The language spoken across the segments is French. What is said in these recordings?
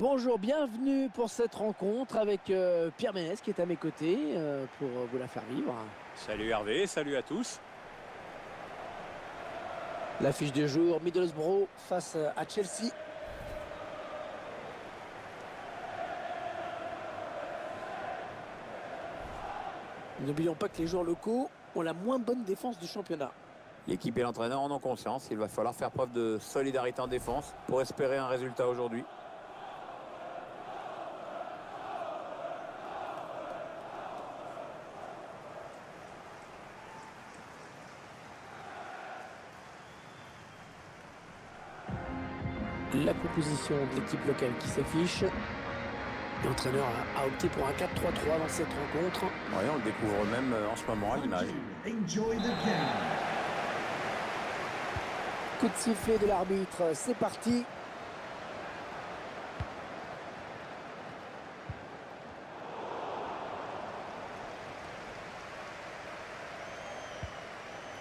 Bonjour, bienvenue pour cette rencontre avec euh, Pierre Ménès qui est à mes côtés euh, pour vous la faire vivre. Salut Hervé, salut à tous. L'affiche du jour, Middlesbrough face à Chelsea. N'oublions pas que les joueurs locaux ont la moins bonne défense du championnat. L'équipe et l'entraîneur en ont conscience. Il va falloir faire preuve de solidarité en défense pour espérer un résultat aujourd'hui. La composition de l'équipe locale qui s'affiche. L'entraîneur a opté pour un 4-3-3 dans cette rencontre. Oui, on le découvre même euh, en ce moment à l'image. Coup de sifflet de l'arbitre, c'est parti.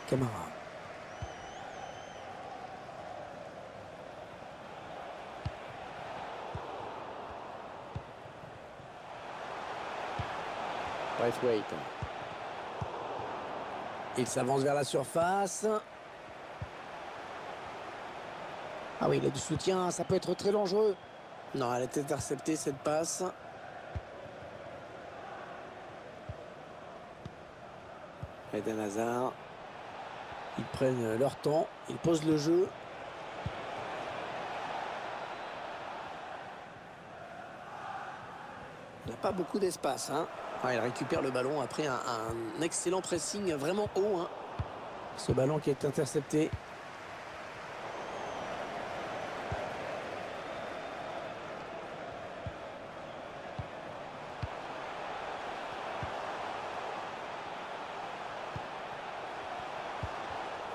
Camara. Il s'avance vers la surface. Ah oui, il a du soutien, ça peut être très dangereux. Non, elle est interceptée cette passe. Eden Hazard. Ils prennent leur temps, ils posent le jeu. Il n'a pas beaucoup d'espace. Hein. Il récupère le ballon après un, un excellent pressing vraiment haut. Hein. Ce ballon qui est intercepté.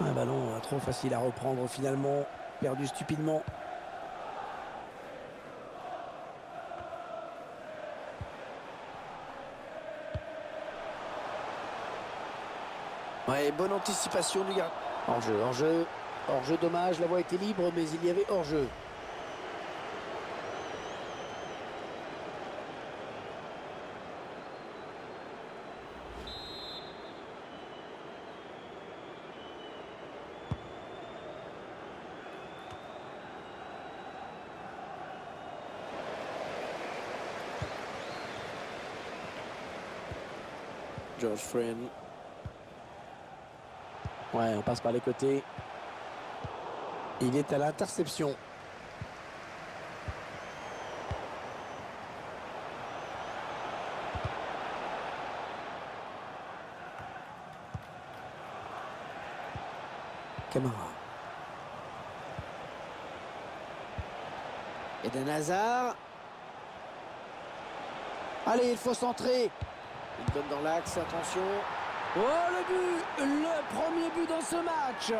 Un ballon euh, trop facile à reprendre finalement, perdu stupidement. Bonne anticipation du gars. Hors-jeu, hors-jeu, hors-jeu dommage, la voie était libre, mais il y avait hors-jeu. George Friend. Ouais, on passe par les côtés. Il est à l'interception. Camara. Eden Hazard. Allez, il faut centrer. Il donne dans l'axe, attention. Oh le but Le premier but dans ce match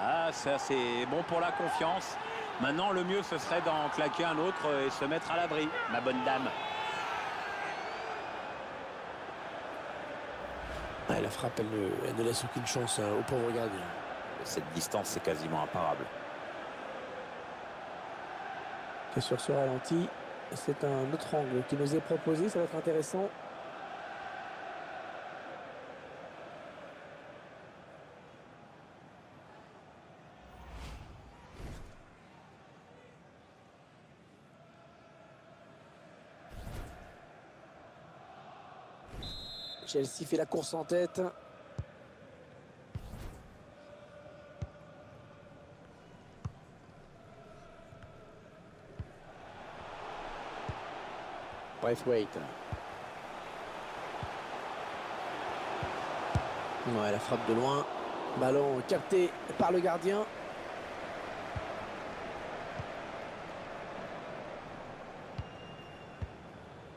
Ah, ça c'est bon pour la confiance. Maintenant, le mieux, ce serait d'en claquer un autre et se mettre à l'abri, ma bonne dame. Ouais, La frappe, elle ne, elle ne laisse aucune chance euh, au pauvre gardien. Cette distance, c'est quasiment imparable. Et sur ce ralenti, c'est un autre angle qui nous est proposé, ça va être intéressant. Chelsea fait la course en tête. Braithwaite. Ouais, la frappe de loin. Ballon capté par le gardien.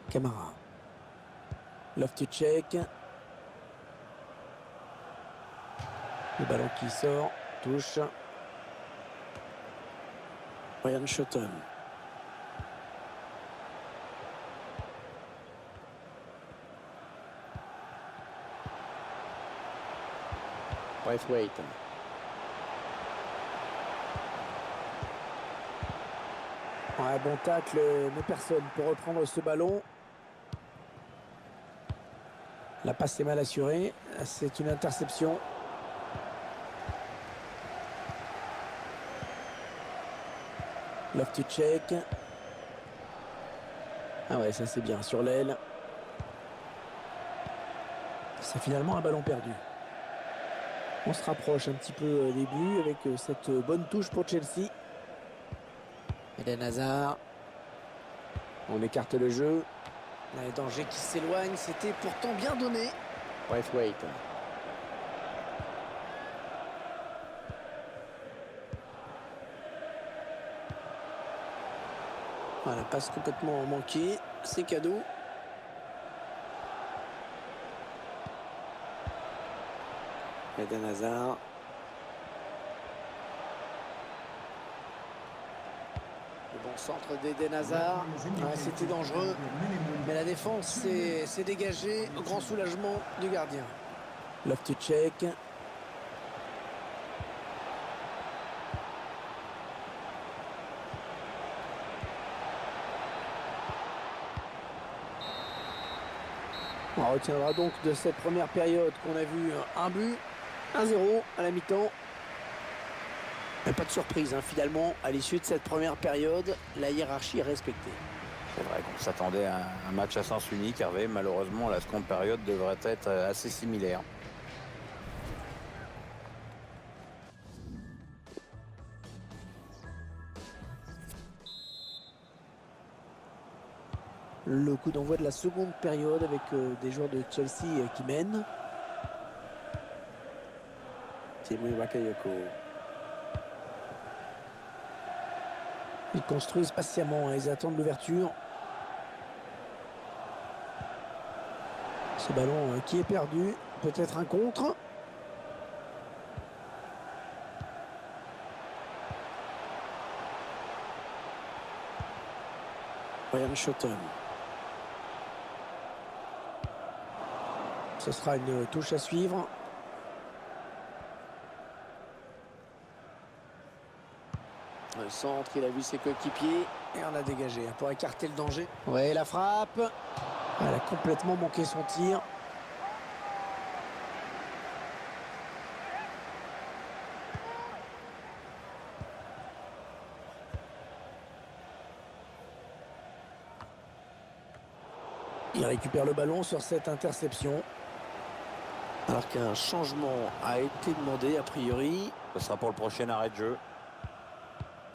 Camara. Loftus-Cheek. Le ballon qui sort, touche. Ryan Shotton. Braithwaite. Ouais, bon tacle, mais personne pour reprendre ce ballon. La passe est mal assurée. C'est une interception. Love to check. Ah ouais, ça c'est bien sur l'aile. C'est finalement un ballon perdu. On se rapproche un petit peu des buts avec euh, cette bonne touche pour Chelsea. Eden Hazard. On écarte le jeu. Les dangers qui s'éloignent, c'était pourtant bien donné. Bref, wait. Voilà, passe complètement manquée. C'est cadeau. Eden Hazard. Le bon centre d'Eden Hazard. Ouais, C'était dangereux. Mais la défense s'est dégagée grand soulagement du gardien. Love to check. On retiendra donc de cette première période qu'on a vu un but, 1-0 à la mi-temps. Mais pas de surprise, hein, finalement, à l'issue de cette première période, la hiérarchie est respectée. C'est vrai qu'on s'attendait à un match à sens unique, Hervé. Malheureusement, la seconde période devrait être assez similaire. Le coup d'envoi de la seconde période avec euh, des joueurs de Chelsea euh, qui mènent. Bakayoko. Ils construisent patiemment, hein, ils attendent l'ouverture. Ce ballon euh, qui est perdu, peut-être un contre. Ryan Shotton. Ce sera une touche à suivre. Le centre, il a vu ses coéquipiers et on a dégagé pour écarter le danger. Ouais, la frappe. Elle a complètement manqué son tir. Il récupère le ballon sur cette interception. Alors qu'un changement a été demandé a priori. Ce sera pour le prochain arrêt de jeu.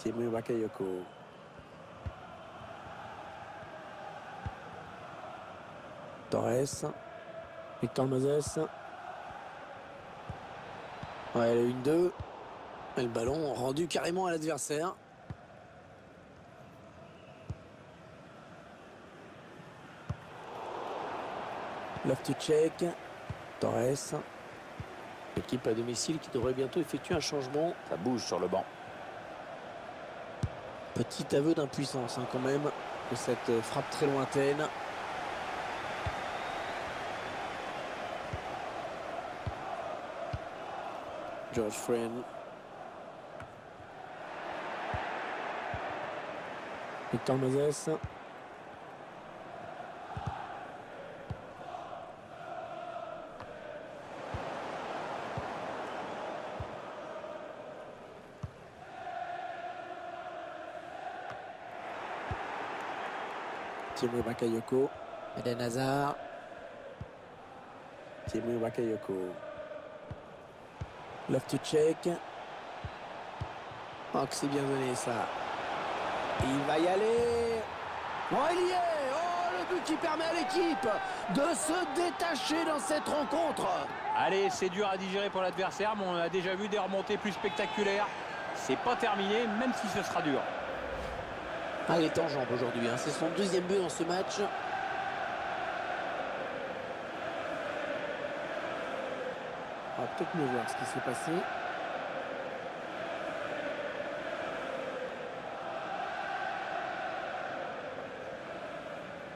Timu Bakayoko. Torres. Victor Moses. Ouais, le 1-2. Et le ballon rendu carrément à l'adversaire. Love to check. Torres. Équipe à domicile qui devrait bientôt effectuer un changement. Ça bouge sur le banc. Petit aveu d'impuissance hein, quand même de cette euh, frappe très lointaine. George Friend. Victor Moses. Timu Bakayoko. Eden Hazard. Timu Bakayoko. Love to check. Oh, que c'est bien donné ça. Il va y aller. Oh, il y est. Oh, le but qui permet à l'équipe de se détacher dans cette rencontre. Allez, c'est dur à digérer pour l'adversaire, mais on a déjà vu des remontées plus spectaculaires. C'est pas terminé, même si ce sera dur. Ah, il est en jambes aujourd'hui. hein. C'est son deuxième but dans ce match. On va peut-être mieux voir ce qui s'est passé.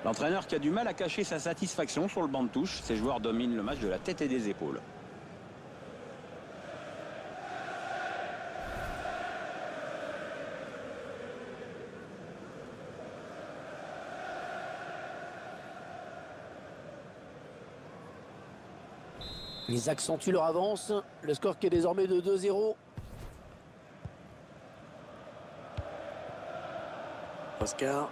L'entraîneur qui a du mal à cacher sa satisfaction sur le banc de touche. Ses joueurs dominent le match de la tête et des épaules. Ils accentuent leur avance. Le score qui est désormais de 2-0. Oscar.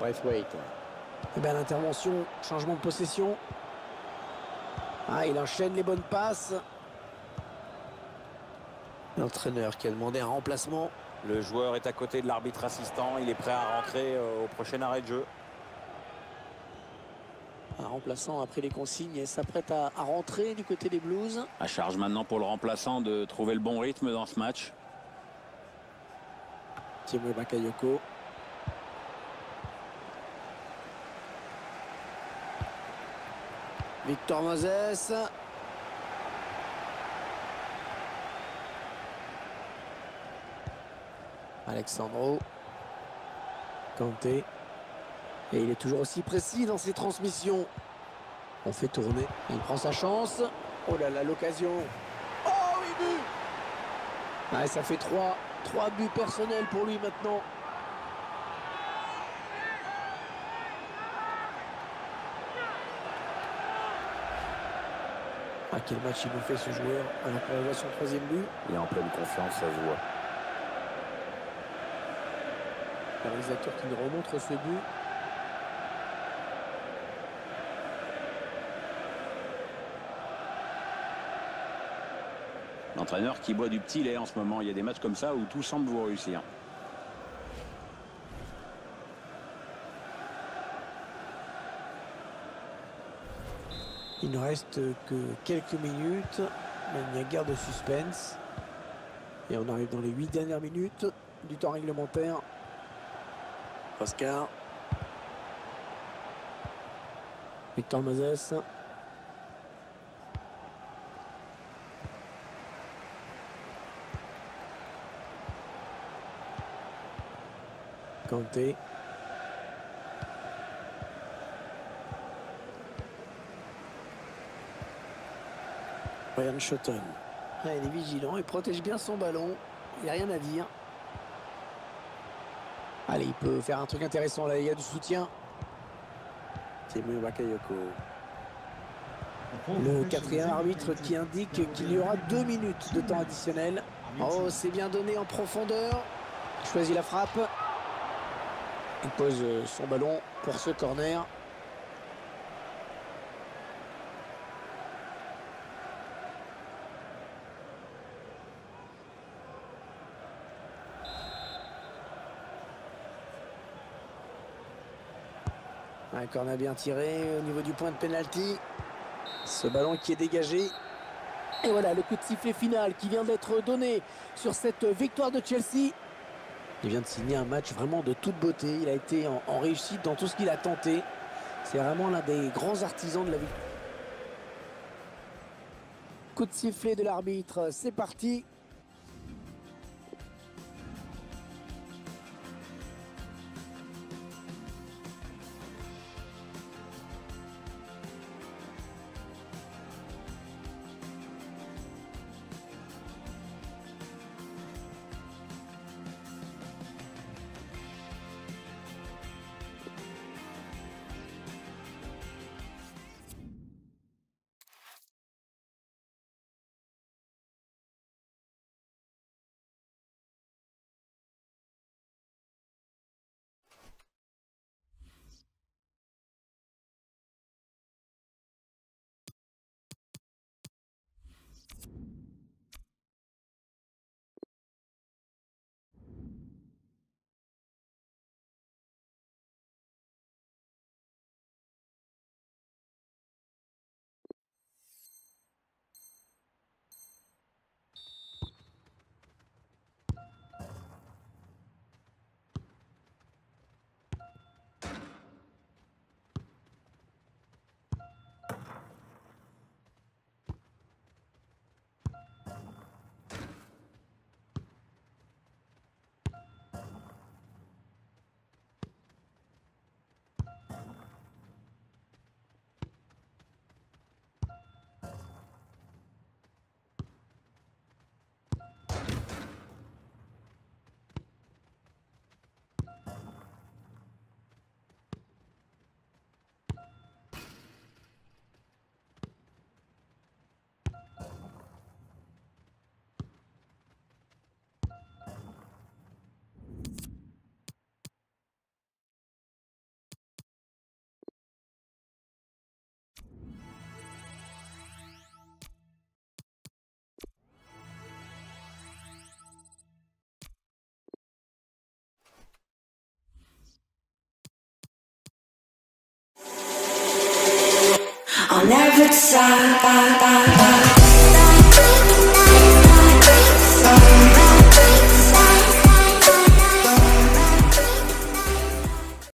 Braithwaite. Et bien l'intervention, changement de possession. Ah, il enchaîne les bonnes passes. L'entraîneur qui a demandé un remplacement. Le joueur est à côté de l'arbitre assistant. Il est prêt à rentrer euh, au prochain arrêt de jeu. Un remplaçant a pris les consignes et s'apprête à, à rentrer du côté des Blues. À charge maintenant pour le remplaçant de trouver le bon rythme dans ce match. Timo Bakayoko. Victor Moses. Alexandro. Kanté. Et il est toujours aussi précis dans ses transmissions. On fait tourner. Il prend sa chance. Oh là là, l'occasion. Oh oui, but Ouais, ça fait trois. Trois buts personnels pour lui maintenant. Ah, quel match il nous fait ce joueur alors qu'on voit son troisième but. Il est en pleine confiance, ça se voit. Le réalisateur qui nous remontre ce but. L'entraîneur qui boit du petit lait en ce moment. Il y a des matchs comme ça où tout semble vous réussir. Il ne reste que quelques minutes, mais il n'y a guère de suspense. Et on arrive dans les huit dernières minutes du temps réglementaire. Oscar. Victor Moses. Kanté. Ryan Shotton. Ah, il est vigilant, il protège bien son ballon. Il n'y a rien à dire. Allez, il peut faire un truc intéressant là, il y a du soutien. Timo Bakayoko. Le quatrième arbitre qui indique qu'il y aura deux minutes de temps additionnel. Oh, c'est bien donné en profondeur. Il choisit la frappe. Il pose son ballon pour ce corner. Un corner bien tiré au niveau du point de pénalty. Ce ballon qui est dégagé. Et voilà le coup de sifflet final qui vient d'être donné sur cette victoire de Chelsea. Il vient de signer un match vraiment de toute beauté. Il a été en, réussite dans tout ce qu'il a tenté. C'est vraiment l'un des grands artisans de la victoire. Coup de sifflet de l'arbitre, c'est parti. good side.